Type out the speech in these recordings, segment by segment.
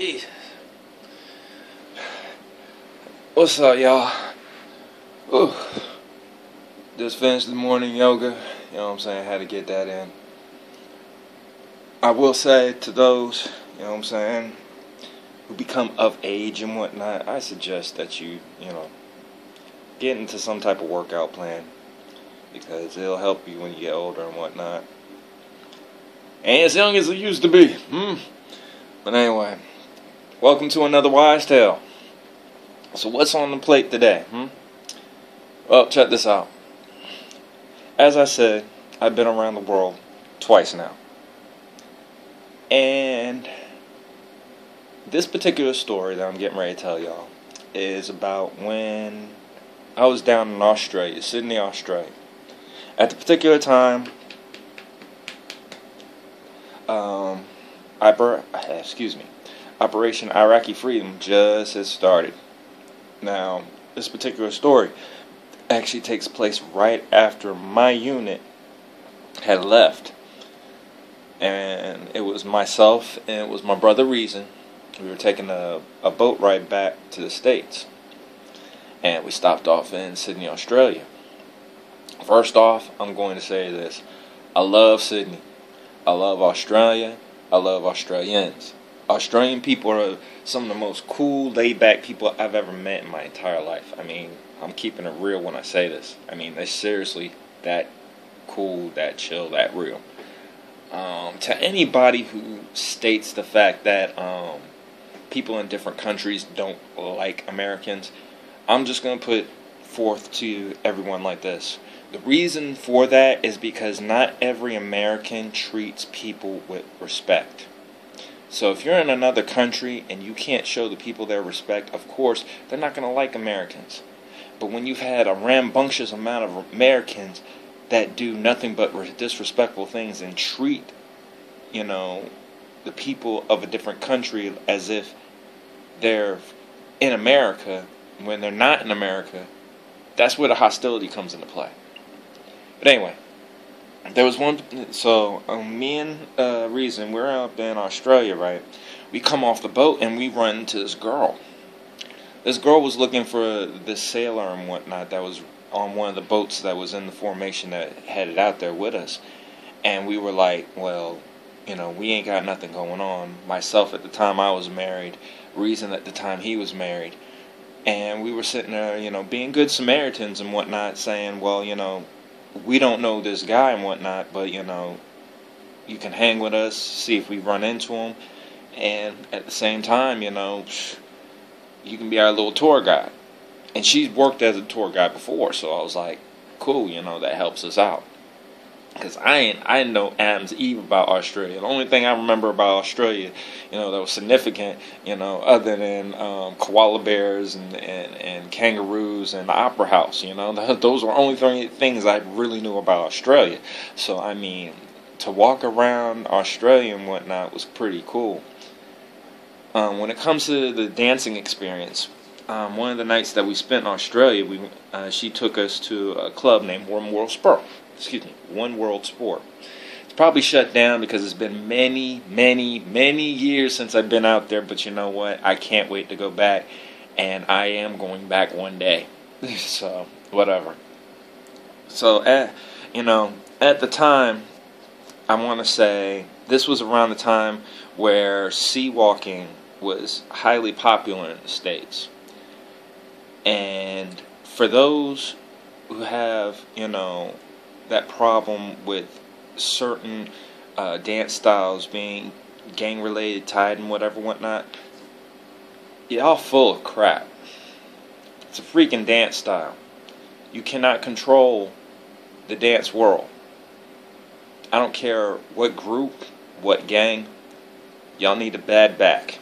Jesus. What's up, y'all? Ooh. Just finished the morning yoga. You know what I'm saying? Had to get that in. I will say to those, you know what I'm saying, who become of age and whatnot, I suggest that you, you know, get into some type of workout plan because it'll help you when you get older and whatnot. Ain't as young as it used to be. Hmm. But anyway, welcome to another Wise Tale. So what's on the plate today? Hmm? Well, check this out. As I said, I've been around the world twice now. And this particular story that I'm getting ready to tell y'all is about when I was down in Australia, Sydney, Australia. At the particular time, um, Oper- excuse me, Operation Iraqi Freedom just has started. Now, this particular story actually takes place right after my unit had left. And it was myself and it was my brother Reason. We were taking a, a boat ride back to the States. And we stopped off in Sydney, Australia. First off, I'm going to say this I love Sydney. I love Australia. I love Australians. Australian people are some of the most cool, laid back people I've ever met in my entire life. I mean, I'm keeping it real when I say this. I mean, they're seriously that cool, that chill, that real. Um, to anybody who states the fact that um, people in different countries don't like Americans, I'm just going to put forth to everyone like this. The reason for that is because not every American treats people with respect. So if you're in another country and you can't show the people their respect, of course, they're not going to like Americans. But when you've had a rambunctious amount of Americans that do nothing but disrespectful things and treat, you know, the people of a different country as if they're in America when they're not in America, that's where the hostility comes into play. But anyway, there was one. So um, me and uh, Reason, we're up in Australia, right? We come off the boat and we run into this girl. This girl was looking for this sailor and whatnot that was on one of the boats that was in the formation that headed out there with us. And we were like, well, you know, we ain't got nothing going on. Myself at the time I was married, Reason at the time he was married. And we were sitting there, you know, being good Samaritans and whatnot, saying, well, you know, we don't know this guy and whatnot, but, you know, you can hang with us, see if we run into him. And at the same time, you know, you can be our little tour guide. And she's worked as a tour guide before, so I was like, cool, you know, that helps us out. Cause I ain't I know Adam's Eve about Australia. The only thing I remember about Australia, you know, that was significant, you know, other than um, koala bears and, and, and kangaroos and the opera house, you know, those were only three things I really knew about Australia. So I mean, to walk around Australia and whatnot was pretty cool. Um, when it comes to the dancing experience, um, one of the nights that we spent in Australia, we uh, she took us to a club named One World Sport. Excuse me, One World Sport. It's probably shut down because it's been many, many, many years since I've been out there. But you know what? I can't wait to go back, and I am going back one day. so whatever. So at you know at the time, I want to say this was around the time where C-walking was highly popular in the States. And for those who have, you know, that problem with certain uh, dance styles being gang related, tied, and whatever, whatnot, y'all full of crap. It's a freaking dance style. You cannot control the dance world. I don't care what group, what gang, y'all need a bad back.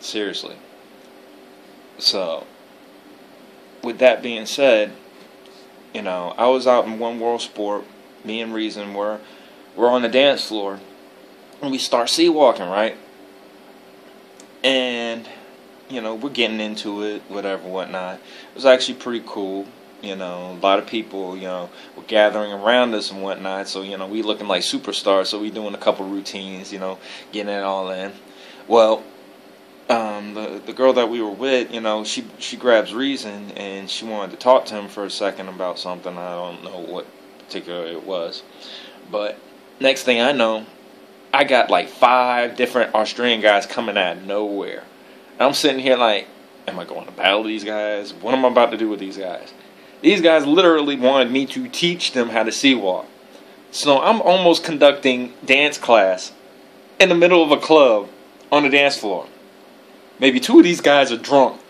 Seriously. So, with that being said, you know, I was out in One World Sport, me and Reason were we're on the dance floor and we start C-walking, right? And you know, we're getting into it, whatever, whatnot. It was actually pretty cool. You know, a lot of people, you know, were gathering around us and whatnot. So, you know, we looking like superstars. So we doing a couple routines, you know, getting it all in. Well, um, the the girl that we were with, you know, she she grabs Reason and she wanted to talk to him for a second about something. I don't know what particular it was, but next thing I know, I got like five different Australian guys coming out of nowhere. And I'm sitting here like, am I going to battle these guys? What am I about to do with these guys? These guys literally wanted me to teach them how to C-walk. So I'm almost conducting dance class in the middle of a club on the dance floor. Maybe two of these guys are drunk.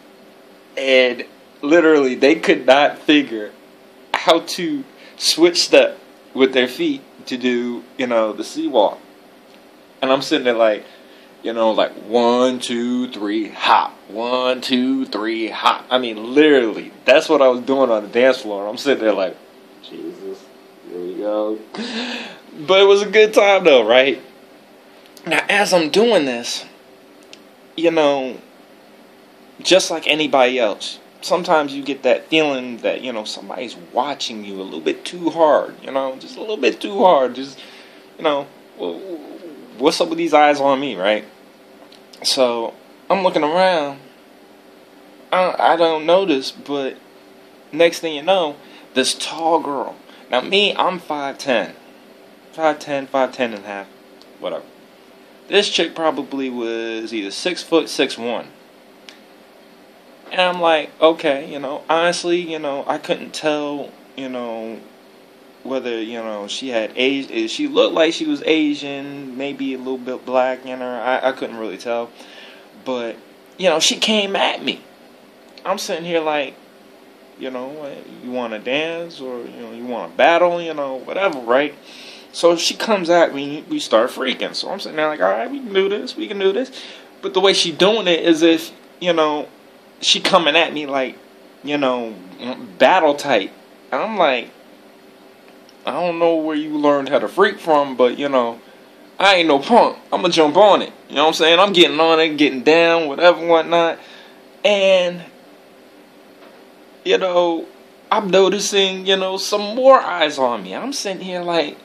And literally, they could not figure how to switch step with their feet to do, you know, the C-walk. And I'm sitting there like, you know, like one, two, three, hop. One, two, three, hop. I mean, literally, that's what I was doing on the dance floor. I'm sitting there like, Jesus, here we go. But it was a good time though, right? Now, as I'm doing this, you know, just like anybody else, sometimes you get that feeling that, you know, somebody's watching you a little bit too hard, you know, just a little bit too hard. Just, you know, what's up with these eyes on me, right? So I'm looking around. I, I don't notice, but next thing you know, this tall girl. Now, me, I'm 5'10. 5'10, 5'10 and a half, whatever. This chick probably was either 6 foot, six one. And I'm like, okay, you know, honestly, you know, I couldn't tell, you know, whether you know she had Asian, she looked like she was Asian, maybe a little bit black in her. I, I couldn't really tell, but you know she came at me. I'm sitting here like, you know, you want to dance or you know you want to battle, you know, whatever, right? So she comes at me, we start freaking. So I'm sitting there like, all right, we can do this, we can do this. But the way she doing it is if you know she coming at me like, you know, battle type. I'm like, I don't know where you learned how to freak from, but you know, I ain't no punk. I'm gonna jump on it. You know what I'm saying? I'm getting on it, getting down, whatever, whatnot. And, you know, I'm noticing, you know, some more eyes on me. I'm sitting here like,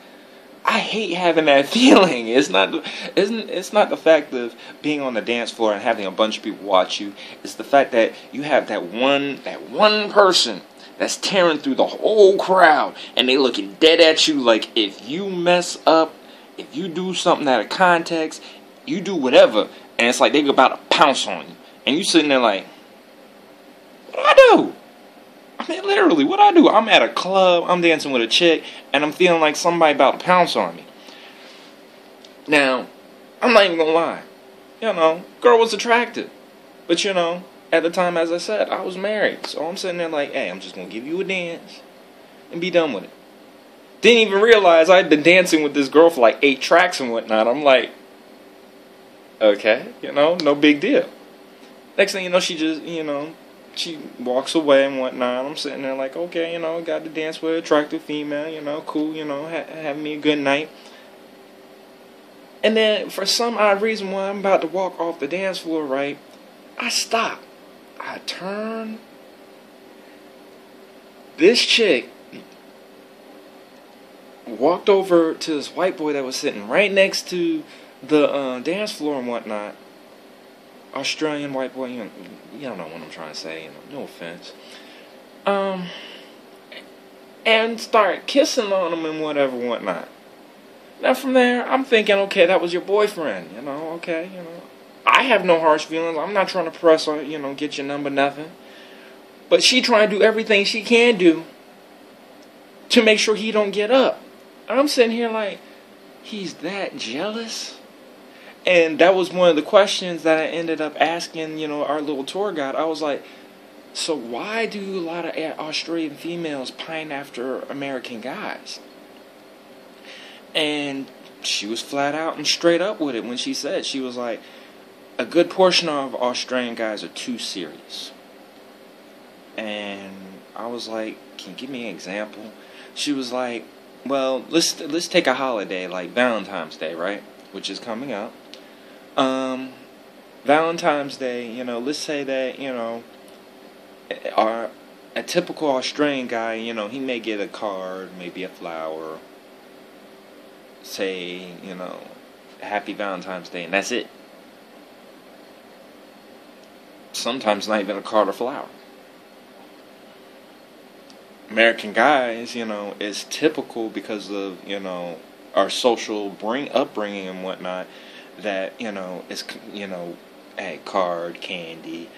I hate having that feeling. It's not, isn't it's not the fact of being on the dance floor and having a bunch of people watch you. It's the fact that you have that one, that one person that's tearing through the whole crowd and they looking dead at you like if you mess up, if you do something out of context, you do whatever, and it's like they about to pounce on you. And you sitting there like, what do I do? Mean, literally, what I do? I'm at a club, I'm dancing with a chick, and I'm feeling like somebody about to pounce on me. Now, I'm not even gonna lie. You know, girl was attractive. But you know, at the time, as I said, I was married. So I'm sitting there like, hey, I'm just to give you a dance and be done with it. Didn't even realize I'd been dancing with this girl for like eight tracks and whatnot. I'm like, okay, you know, no big deal. Next thing you know, she just, you know, she walks away and whatnot. I'm sitting there like, okay, you know, got to dance with attractive female, you know, cool, you know, ha- have me a good night. And then for some odd reason, when I'm about to walk off the dance floor, right, I stop. I turn. This chick walked over to this white boy that was sitting right next to the uh, dance floor and whatnot. Australian white boy, you, don't know what I'm trying to say. You know, no offense. Um, and start kissing on him and whatever, whatnot. Now from there, I'm thinking, okay, that was your boyfriend. You know, okay, you know, I have no harsh feelings. I'm not trying to press her, you know, get your number, nothing. But she trying to do everything she can do to make sure he don't get up. I'm sitting here like, he's that jealous? And that was one of the questions that I ended up asking, you know, our little tour guide. I was like, so why do a lot of Australian females pine after American guys? And she was flat out and straight up with it when she said, she was like, a good portion of Australian guys are too serious. And I was like, "Can you give me an example?" She was like, "Well, let's let's take a holiday like Valentine's Day, right? Which is coming up. Um, Valentine's Day, you know, let's say that you know, our a typical Australian guy, you know, he may get a card, maybe a flower, say, you know, Happy Valentine's Day, and that's it. Sometimes not even a card or flower. American guys, you know, is typical because of, you know, our social bring upbringing and whatnot that, you know, is, you know, a card, candy,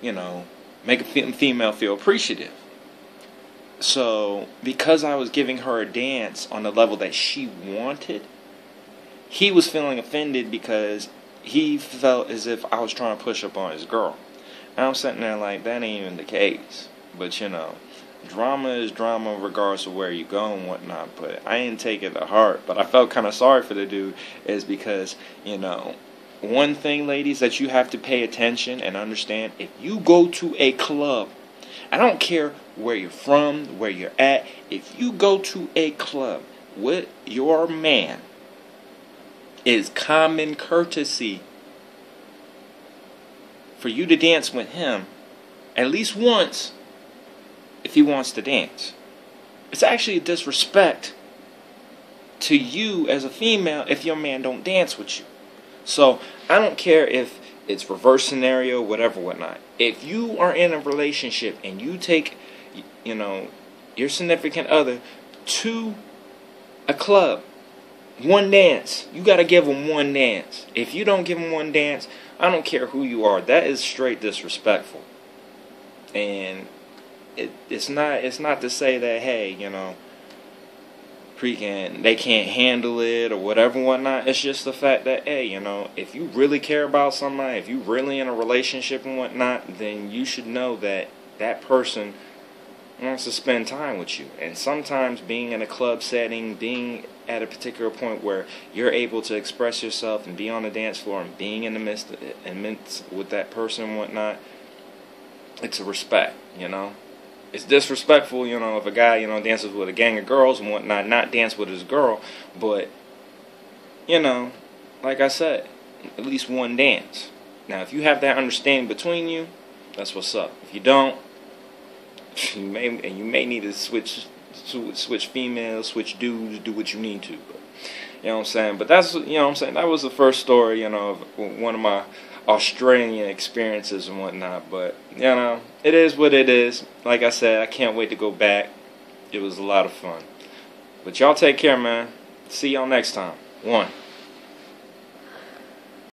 you know, make a female feel appreciative. So, because I was giving her a dance on the level that she wanted, he was feeling offended because he felt as if I was trying to push up on his girl. And I'm sitting there like, that ain't even the case. But, you know, drama is drama regardless of where you go and whatnot. But I didn't take it to heart. But I felt kind of sorry for the dude is because, you know, one thing, ladies, that you have to pay attention and understand if you go to a club, I don't care where you're from, where you're at, if you go to a club with your man, is common courtesy for you to dance with him at least once if he wants to dance. It's actually a disrespect to you as a female if your man don't dance with you. So I don't care if it's reverse scenario, whatever, whatnot. If you are in a relationship and you take, you know, your significant other to a club, one dance, you got to give them one dance. If you don't give them one dance, I don't care who you are. That is straight disrespectful. And it, it's not it's not to say that hey, you know, freaking they can't handle it or whatever whatnot. It's just the fact that hey, you know, if you really care about somebody, if you really in a relationship and whatnot, then you should know that that person wants to spend time with you. And sometimes being in a club setting, being at a particular point where you're able to express yourself and be on the dance floor and being in the midst, in midst with that person and whatnot, it's a respect, you know it's disrespectful, you know, if a guy, you know, dances with a gang of girls and whatnot, not dance with his girl, but, you know, like I said, at least one dance. Now, if you have that understanding between you, that's what's up. If you don't, you may and you may need to switch, switch females, switch dudes, do what you need to. But, you know what I'm saying? But that's, you know what I'm saying? That was the first story, you know, of one of my Australian experiences and whatnot. But you know, it is what it is. Like I said, I can't wait to go back. It was a lot of fun. But y'all take care, man. See y'all next time. One.